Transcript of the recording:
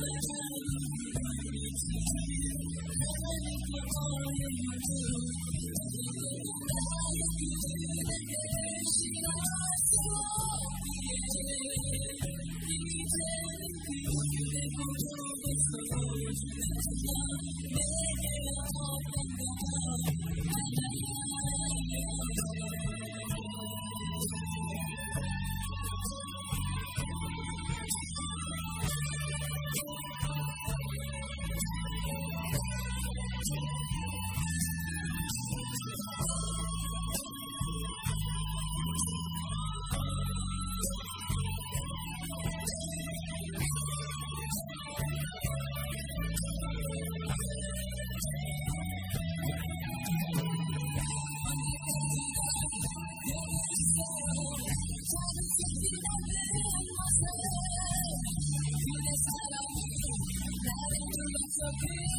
I'm So please,